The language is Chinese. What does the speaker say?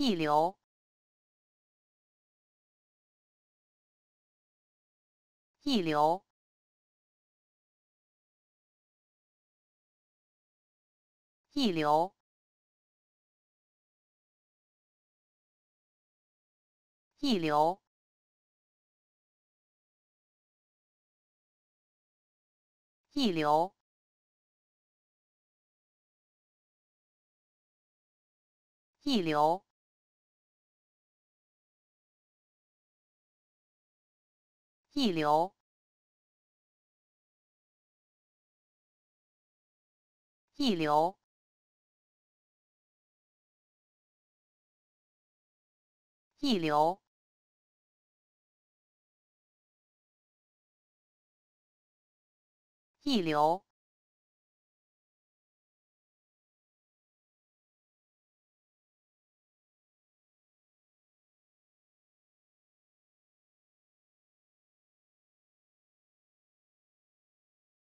溢流，溢流，溢流，溢流，溢流。溢流，一流，一流，一流，一流。